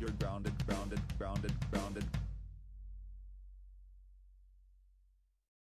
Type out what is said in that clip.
you're grounded, grounded, grounded, grounded.